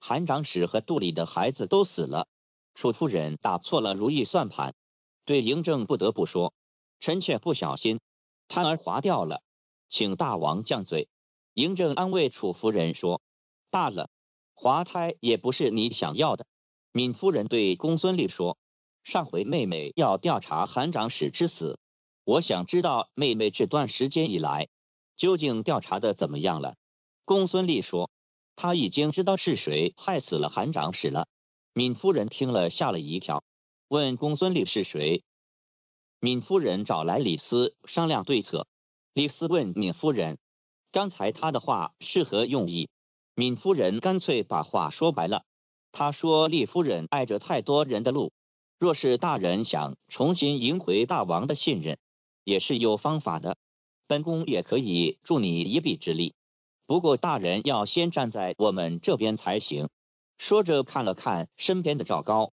韩长史和杜里的孩子都死了，楚夫人打错了如意算盘。对嬴政不得不说，臣妾不小心，胎儿滑掉了，请大王降罪。嬴政安慰楚夫人说：“罢了，滑胎也不是你想要的。”闵夫人对公孙丽说：“上回妹妹要调查韩长史之死，我想知道妹妹这段时间以来究竟调查的怎么样了。”公孙丽说：“他已经知道是谁害死了韩长史了。”闵夫人听了吓了一跳，问公孙丽是谁。闵夫人找来李斯商量对策。李斯问闵夫人：“刚才他的话是何用意？”闵夫人干脆把话说白了。他说：“厉夫人碍着太多人的路，若是大人想重新赢回大王的信任，也是有方法的。本宫也可以助你一臂之力。不过大人要先站在我们这边才行。”说着看了看身边的赵高，